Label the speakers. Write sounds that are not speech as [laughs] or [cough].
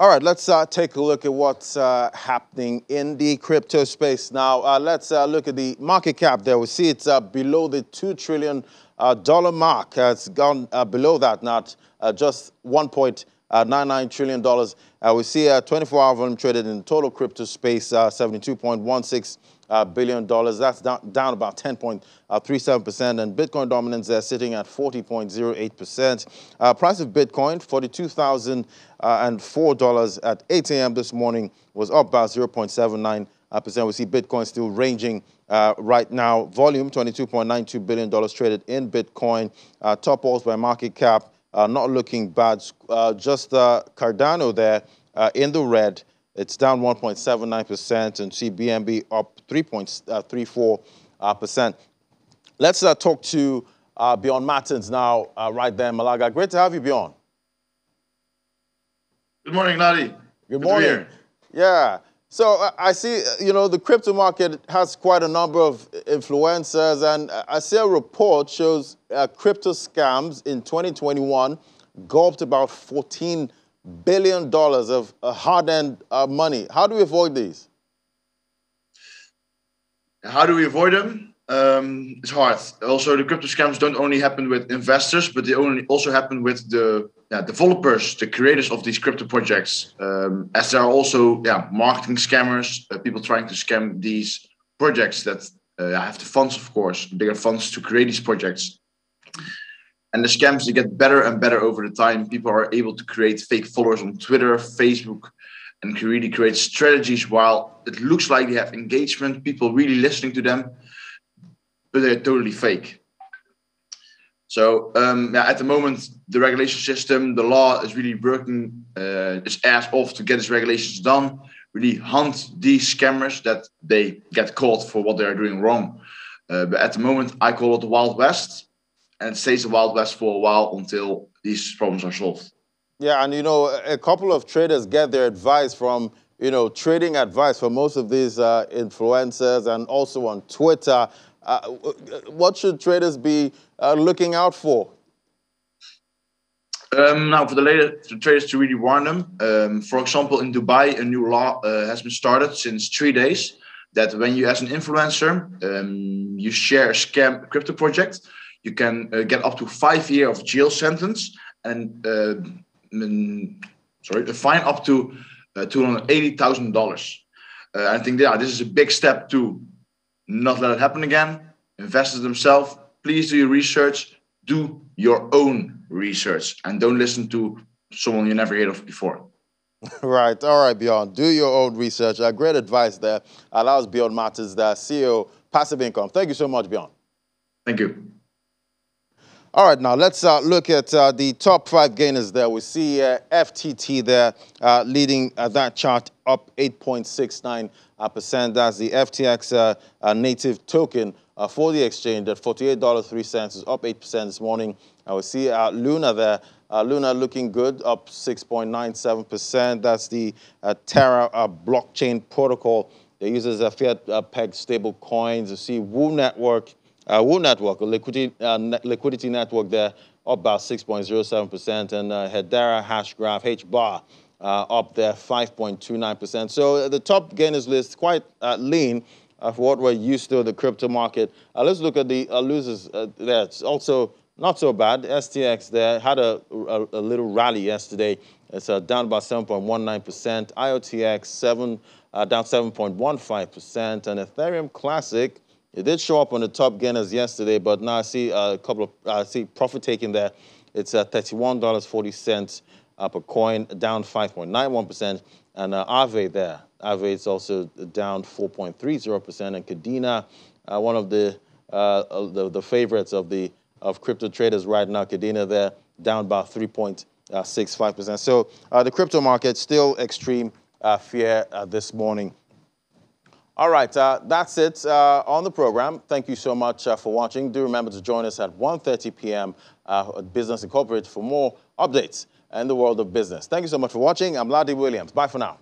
Speaker 1: All right, let's uh, take a look at what's uh, happening in the crypto space now. Uh, let's uh, look at the market cap there. We see it's uh, below the $2 trillion uh, dollar mark. it's gone below that, not just $1.99 trillion. we see a 24-hour volume traded in total crypto space, 72.16 uh, billion dollars. That's down, down about 10.37%, and Bitcoin dominance there sitting at 40.08%. Uh, price of Bitcoin, $42,004 at 8 a.m. this morning, was up about 0.79%. We see Bitcoin still ranging uh, right now. Volume, $22.92 billion traded in Bitcoin. Uh, top alts by market cap, uh, not looking bad. Uh, just Cardano there in the red. It's down 1.79%, and CBNB up 3.34%. Uh, Let's uh, talk to uh, Bjorn now, uh, right there in Malaga. Great to have you, Bjorn.
Speaker 2: Good morning, Ladi.
Speaker 1: Good, Good morning. Yeah. So uh, I see, uh, you know, the crypto market has quite a number of influencers, and I see a report shows crypto scams in 2021 gulped about 14 billion dollars of uh, hard-earned uh, money. How do we avoid these?
Speaker 2: How do we avoid them? Um, it's hard. Also, the crypto scams don't only happen with investors, but they only also happen with the yeah, developers, the creators of these crypto projects. Um, as there are also yeah, marketing scammers, uh, people trying to scam these projects that uh, have the funds, of course, bigger funds to create these projects and the scams they get better and better over the time people are able to create fake followers on twitter facebook and can really create strategies while it looks like they have engagement people really listening to them but they're totally fake so um, yeah, at the moment the regulation system the law is really working uh, its ass off to get its regulations done really hunt these scammers that they get caught for what they are doing wrong uh, but at the moment i call it the wild west and it stays the Wild West for a while until these problems are solved.
Speaker 1: Yeah, and you know, a couple of traders get their advice from, you know, trading advice from most of these uh, influencers and also on Twitter. Uh, what should traders be uh, looking out for?
Speaker 2: Um, now, for the later the traders to really warn them, um, for example, in Dubai, a new law uh, has been started since three days that when you, as an influencer, um, you share a scam crypto project, you can uh, get up to five year of jail sentence and uh, sorry, a fine up to uh, two hundred eighty thousand dollars. Uh, I think yeah, this is a big step to not let it happen again. Investors themselves, please do your research. Do your own research and don't listen to someone you never heard of before. [laughs]
Speaker 1: Right. All right, Bjorn. Do your own research. Uh, great advice there. Allows Bjorn Martens, the CEO, Passive Income. Thank you so much, Bjorn.
Speaker 2: Thank you.
Speaker 1: All right, now let's uh, look at uh, the top five gainers there. We see uh, FTT there uh, leading uh, that chart up 8.69%. That's the FTX uh, native token for the exchange at $48.03 is up 8% this morning. we see Luna there. Luna looking good, up 6.97%. That's the Terra blockchain protocol that uses a fiat pegged stable coins. You see Woo Network uh, Woo Network, a liquidity, uh, liquidity network there, up about 6.07%, and uh, Hedera Hashgraph, HBAR, uh, up there 5.29%. So uh, the top gainers list quite uh, lean uh, for what we're used to in the crypto market. Let's look at the losers there. It's also not so bad. STX there had a, a, a little rally yesterday. It's down about 7.19%. IOTX seven, down 7.15%. And Ethereum Classic, it did show up on the top gainers yesterday, but now I see a couple of, I see profit taking there. It's uh, $31.40 uh, per coin, down 5.91%. And uh, Aave there, Aave is also down 4.30%. And Kadena, uh, one of the, uh, the, the favorites of the of crypto traders right now, Kadena there, down about 3.65%. So uh, the crypto market still extreme fear this morning. All right, uh, that's it uh, on the program. Thank you so much uh, for watching. Do remember to join us at 1.30 p.m. Uh, at Business Incorporated for more updates in the world of business. Thank you so much for watching. I'm Ladi Williams. Bye for now.